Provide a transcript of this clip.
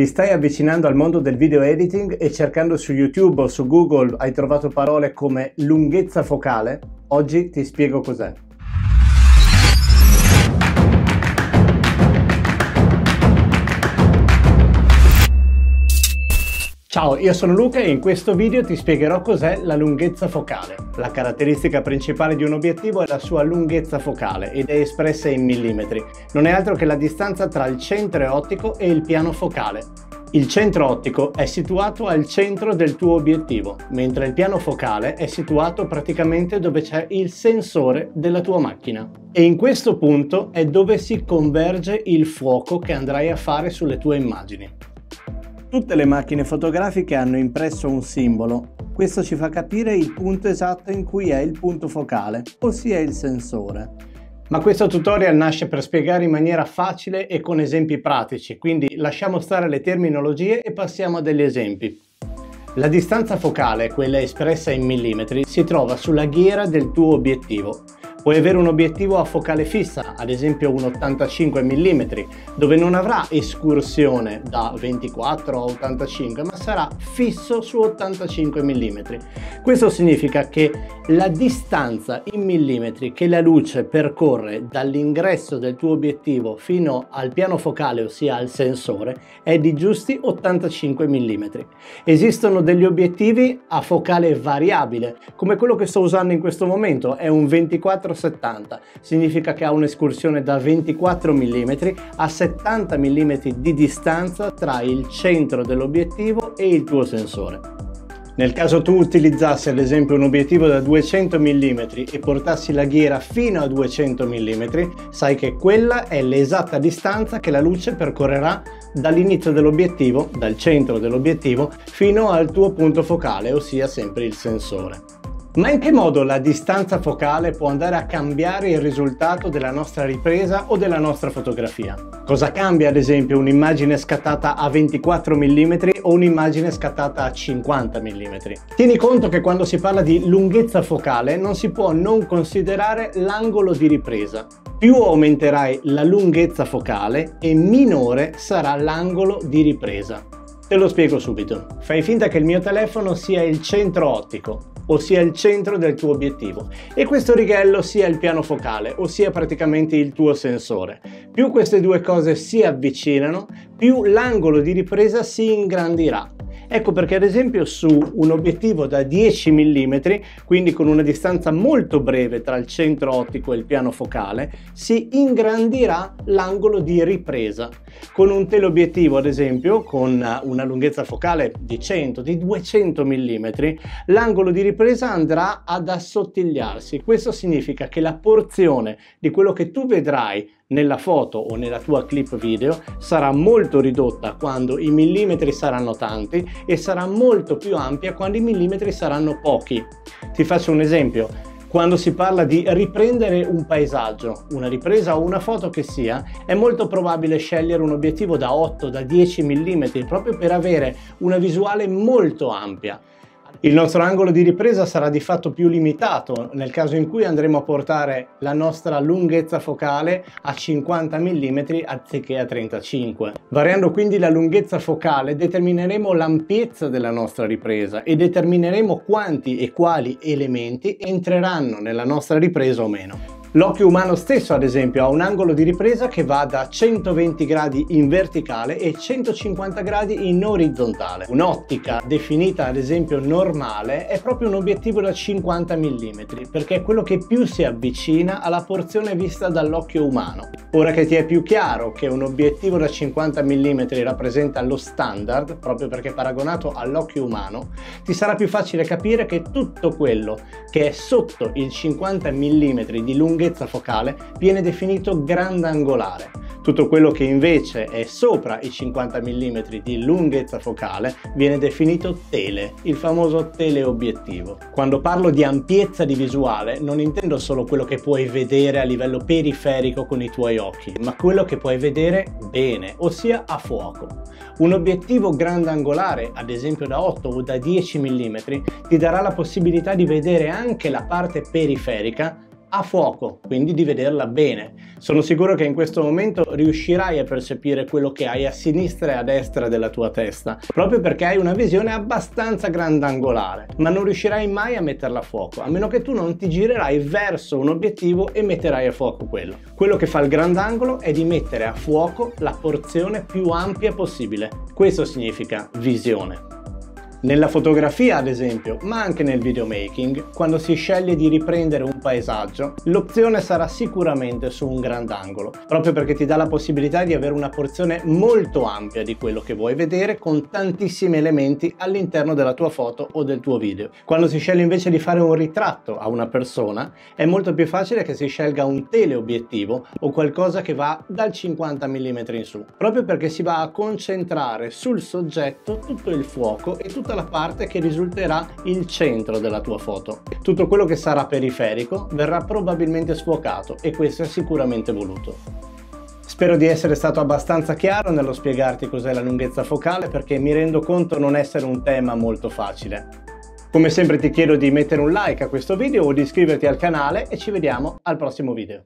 Ti stai avvicinando al mondo del video editing e cercando su YouTube o su Google hai trovato parole come lunghezza focale? Oggi ti spiego cos'è. Ciao, io sono Luca e in questo video ti spiegherò cos'è la lunghezza focale. La caratteristica principale di un obiettivo è la sua lunghezza focale ed è espressa in millimetri. Non è altro che la distanza tra il centro ottico e il piano focale. Il centro ottico è situato al centro del tuo obiettivo, mentre il piano focale è situato praticamente dove c'è il sensore della tua macchina. E in questo punto è dove si converge il fuoco che andrai a fare sulle tue immagini. Tutte le macchine fotografiche hanno impresso un simbolo. Questo ci fa capire il punto esatto in cui è il punto focale, ossia il sensore. Ma questo tutorial nasce per spiegare in maniera facile e con esempi pratici, quindi lasciamo stare le terminologie e passiamo a degli esempi. La distanza focale, quella espressa in millimetri, si trova sulla ghiera del tuo obiettivo. Puoi avere un obiettivo a focale fissa, ad esempio un 85 mm, dove non avrà escursione da 24 a 85, ma sarà fisso su 85 mm. Questo significa che la distanza in millimetri che la luce percorre dall'ingresso del tuo obiettivo fino al piano focale, ossia al sensore, è di giusti 85 mm. Esistono degli obiettivi a focale variabile, come quello che sto usando in questo momento, è un 24 4,70 significa che ha un'escursione da 24 mm a 70 mm di distanza tra il centro dell'obiettivo e il tuo sensore. Nel caso tu utilizzassi ad esempio un obiettivo da 200 mm e portassi la ghiera fino a 200 mm, sai che quella è l'esatta distanza che la luce percorrerà dall'inizio dell'obiettivo, dal centro dell'obiettivo, fino al tuo punto focale, ossia sempre il sensore. Ma in che modo la distanza focale può andare a cambiare il risultato della nostra ripresa o della nostra fotografia? Cosa cambia ad esempio un'immagine scattata a 24 mm o un'immagine scattata a 50 mm? Tieni conto che quando si parla di lunghezza focale non si può non considerare l'angolo di ripresa. Più aumenterai la lunghezza focale e minore sarà l'angolo di ripresa. Te lo spiego subito. Fai finta che il mio telefono sia il centro ottico ossia il centro del tuo obiettivo, e questo righello sia il piano focale, ossia praticamente il tuo sensore. Più queste due cose si avvicinano, più l'angolo di ripresa si ingrandirà. Ecco perché ad esempio su un obiettivo da 10 mm, quindi con una distanza molto breve tra il centro ottico e il piano focale, si ingrandirà l'angolo di ripresa. Con un teleobiettivo ad esempio, con una lunghezza focale di 100, di 200 mm, l'angolo di ripresa andrà ad assottigliarsi. Questo significa che la porzione di quello che tu vedrai nella foto o nella tua clip video sarà molto ridotta quando i millimetri saranno tanti e sarà molto più ampia quando i millimetri saranno pochi. Ti faccio un esempio. Quando si parla di riprendere un paesaggio, una ripresa o una foto che sia, è molto probabile scegliere un obiettivo da 8, da 10 mm proprio per avere una visuale molto ampia. Il nostro angolo di ripresa sarà di fatto più limitato nel caso in cui andremo a portare la nostra lunghezza focale a 50 mm anziché a 35. Variando quindi la lunghezza focale determineremo l'ampiezza della nostra ripresa e determineremo quanti e quali elementi entreranno nella nostra ripresa o meno. L'occhio umano stesso, ad esempio, ha un angolo di ripresa che va da 120 gradi in verticale e 150 gradi in orizzontale. Un'ottica definita, ad esempio, normale è proprio un obiettivo da 50 mm, perché è quello che più si avvicina alla porzione vista dall'occhio umano. Ora che ti è più chiaro che un obiettivo da 50 mm rappresenta lo standard, proprio perché paragonato all'occhio umano, ti sarà più facile capire che tutto quello che è sotto il 50 mm di lunghezza focale viene definito grandangolare. Tutto quello che invece è sopra i 50 mm di lunghezza focale viene definito tele, il famoso teleobiettivo. Quando parlo di ampiezza di visuale non intendo solo quello che puoi vedere a livello periferico con i tuoi occhi, ma quello che puoi vedere bene, ossia a fuoco. Un obiettivo grandangolare, ad esempio da 8 o da 10 mm, ti darà la possibilità di vedere anche la parte periferica a fuoco, quindi di vederla bene. Sono sicuro che in questo momento riuscirai a percepire quello che hai a sinistra e a destra della tua testa, proprio perché hai una visione abbastanza grandangolare, ma non riuscirai mai a metterla a fuoco, a meno che tu non ti girerai verso un obiettivo e metterai a fuoco quello. Quello che fa il grandangolo è di mettere a fuoco la porzione più ampia possibile. Questo significa visione. Nella fotografia ad esempio, ma anche nel videomaking, quando si sceglie di riprendere un paesaggio, l'opzione sarà sicuramente su un grandangolo, proprio perché ti dà la possibilità di avere una porzione molto ampia di quello che vuoi vedere con tantissimi elementi all'interno della tua foto o del tuo video. Quando si sceglie invece di fare un ritratto a una persona, è molto più facile che si scelga un teleobiettivo o qualcosa che va dal 50 mm in su, proprio perché si va a concentrare sul soggetto tutto il fuoco e tutta tutta la parte che risulterà il centro della tua foto. Tutto quello che sarà periferico verrà probabilmente sfocato e questo è sicuramente voluto. Spero di essere stato abbastanza chiaro nello spiegarti cos'è la lunghezza focale perché mi rendo conto non essere un tema molto facile. Come sempre ti chiedo di mettere un like a questo video o di iscriverti al canale e ci vediamo al prossimo video.